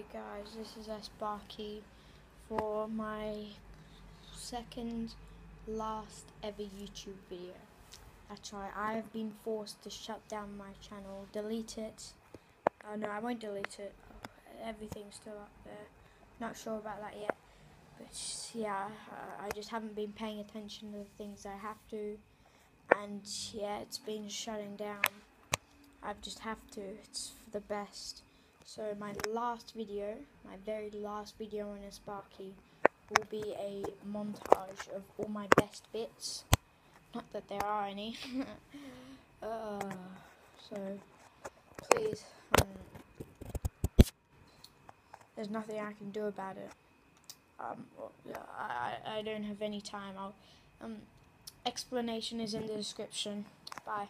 Hey guys, this is Sparky for my second last ever YouTube video. That's right, I have been forced to shut down my channel, delete it. Oh no, I won't delete it. Oh, everything's still up there. Not sure about that yet. But yeah, I just haven't been paying attention to the things I have to. And yeah, it's been shutting down. I just have to. It's for the best. So my last video, my very last video on a Sparky, will be a montage of all my best bits. Not that there are any. uh, so please, um, there's nothing I can do about it. Um, I, I don't have any time. I'll, um, explanation is in the description. Bye.